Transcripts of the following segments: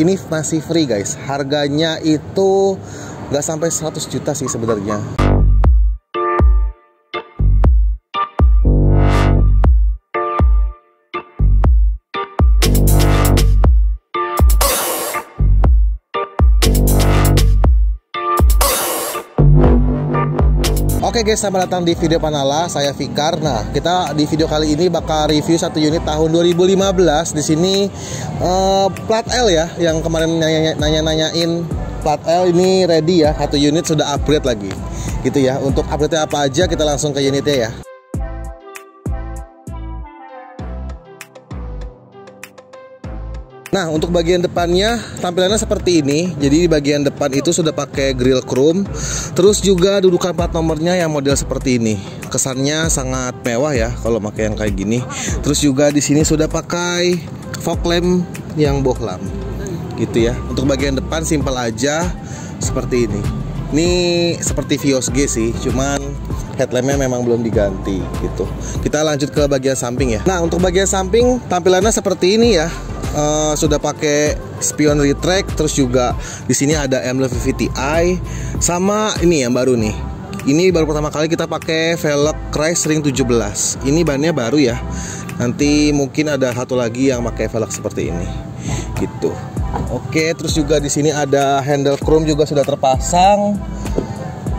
ini masih free guys. Harganya itu nggak sampai 100 juta sih sebenarnya. Oke guys, selamat datang di video Panala. Saya Fikar. Nah, kita di video kali ini bakal review satu unit tahun 2015. Di sini uh, plat L ya, yang kemarin nanya-nanyain plat L ini ready ya. Satu unit sudah upgrade lagi. Gitu ya. Untuk upgrade apa aja kita langsung ke unitnya ya. Nah, untuk bagian depannya tampilannya seperti ini. Jadi di bagian depan itu sudah pakai grill chrome. Terus juga dudukan plat nomornya yang model seperti ini. Kesannya sangat mewah ya kalau pakai yang kayak gini. Terus juga di sini sudah pakai fog lamp yang bohlam. Gitu ya. Untuk bagian depan simpel aja seperti ini. Ini seperti Vios G sih, cuman headlampnya memang belum diganti gitu. Kita lanjut ke bagian samping ya. Nah untuk bagian samping tampilannya seperti ini ya uh, sudah pakai spion retract terus juga di sini ada emblem VVTi sama ini yang baru nih. Ini baru pertama kali kita pakai velg Christ Ring 17 ini bannya baru ya. Nanti mungkin ada satu lagi yang pakai velg seperti ini. Gitu. Oke terus juga di sini ada handle chrome juga sudah terpasang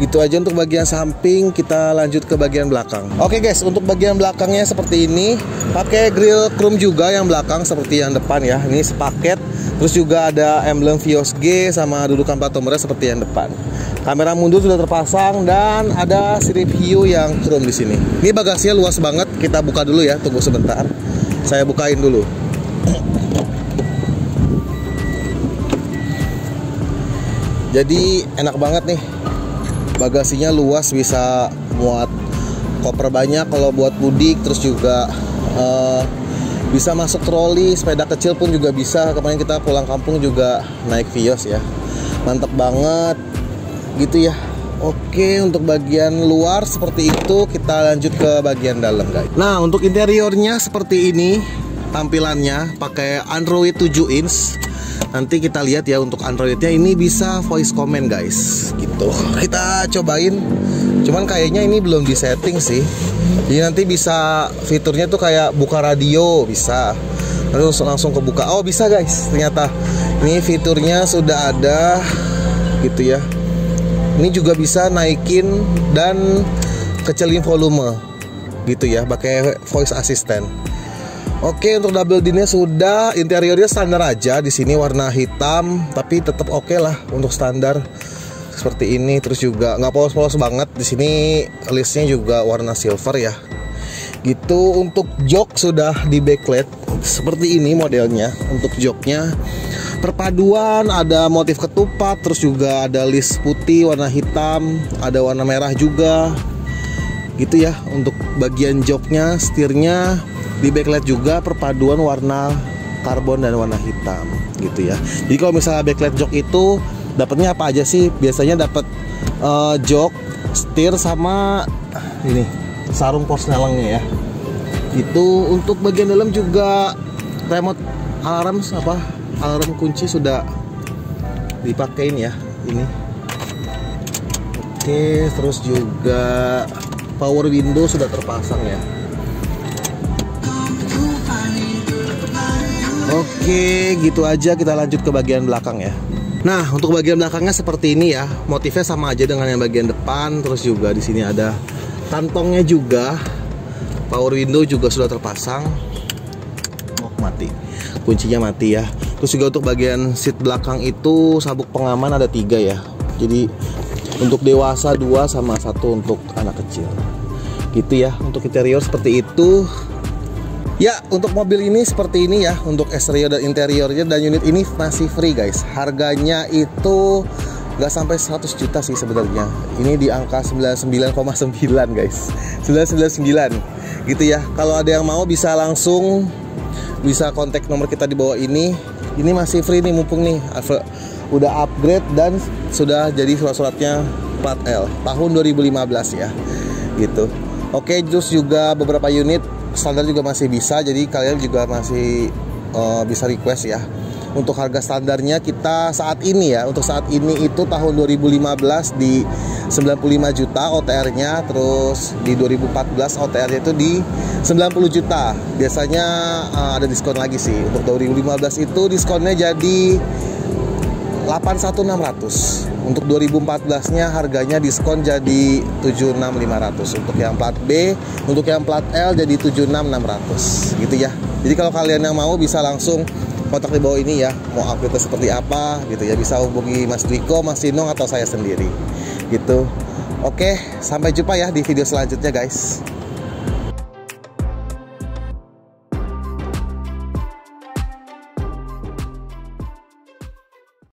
Gitu aja untuk bagian samping, kita lanjut ke bagian belakang. Oke guys, untuk bagian belakangnya seperti ini, pakai grill chrome juga yang belakang seperti yang depan ya. Ini sepaket. Terus juga ada emblem Vios G sama dudukan plat seperti yang depan. Kamera mundur sudah terpasang dan ada sirip hiu yang chrome di sini. Ini bagasinya luas banget. Kita buka dulu ya, tunggu sebentar. Saya bukain dulu. Jadi enak banget nih bagasinya luas bisa muat koper banyak kalau buat mudik terus juga uh, bisa masuk troli sepeda kecil pun juga bisa. Kemarin kita pulang kampung juga naik Vios ya. Mantap banget gitu ya. Oke untuk bagian luar seperti itu kita lanjut ke bagian dalam guys. Nah untuk interiornya seperti ini tampilannya pakai Android 7 inch nanti kita lihat ya untuk Androidnya. Ini bisa voice comment guys. Gitu. Kita cobain. Cuman kayaknya ini belum di setting sih. Jadi nanti bisa fiturnya tuh kayak buka radio bisa. Terus langsung kebuka. Oh bisa guys. Ternyata ini fiturnya sudah ada. Gitu ya. Ini juga bisa naikin dan kecilin volume. Gitu ya pakai voice assistant Oke untuk double dinnya sudah. Interiornya standar aja. Di sini warna hitam tapi tetap oke okay lah untuk standar seperti ini. Terus juga nggak polos-polos banget. Di sini listnya juga warna silver ya. Gitu untuk jok sudah di backlight seperti ini modelnya. Untuk joknya perpaduan ada motif ketupat terus juga ada list putih warna hitam ada warna merah juga. Gitu ya untuk bagian joknya setirnya di backlight juga perpaduan warna karbon dan warna hitam gitu ya. Jadi kalau misalnya backlight jok itu dapatnya apa aja sih? Biasanya dapat uh, jok setir sama ini sarung porsnelengnya ya. Itu untuk bagian dalam juga remote alarm apa alarm kunci sudah dipakein ya ini. Oke terus juga power window sudah terpasang ya Oke, gitu aja kita lanjut ke bagian belakang ya. Nah, untuk bagian belakangnya seperti ini ya. Motifnya sama aja dengan yang bagian depan, terus juga di sini ada kantongnya juga. Power window juga sudah terpasang. Oh, mati. Kuncinya mati ya. Terus juga untuk bagian seat belakang itu sabuk pengaman ada tiga ya. Jadi untuk dewasa dua sama satu untuk anak kecil. Gitu ya. Untuk interior seperti itu. Ya, untuk mobil ini seperti ini ya, untuk eksterior dan interiornya dan unit ini masih free guys. Harganya itu nggak sampai 100 juta sih sebenarnya. Ini di angka 99,9 guys. 999 gitu ya. Kalau ada yang mau bisa langsung bisa kontak nomor kita di bawah ini. Ini masih free nih mumpung nih udah upgrade dan sudah jadi surat-suratnya plat L tahun 2015 ya. Gitu. Oke, terus juga beberapa unit standar juga masih bisa jadi kalian juga masih uh, bisa request ya. Untuk harga standarnya kita saat ini ya untuk saat ini itu tahun 2015 di 95 juta OTR-nya terus di 2014 OTR-nya itu di 90 juta. Biasanya uh, ada diskon lagi sih. Untuk 2015 itu diskonnya jadi 81600 untuk 2014 nya harganya diskon jadi 76500 untuk yang plat B untuk yang plat L jadi 76600 gitu ya. Jadi kalau kalian yang mau bisa langsung kontak di bawah ini ya. Mau update seperti apa gitu ya. Bisa hubungi Mas Dwiko, Mas Sinong atau saya sendiri. Gitu. Oke sampai jumpa ya di video selanjutnya guys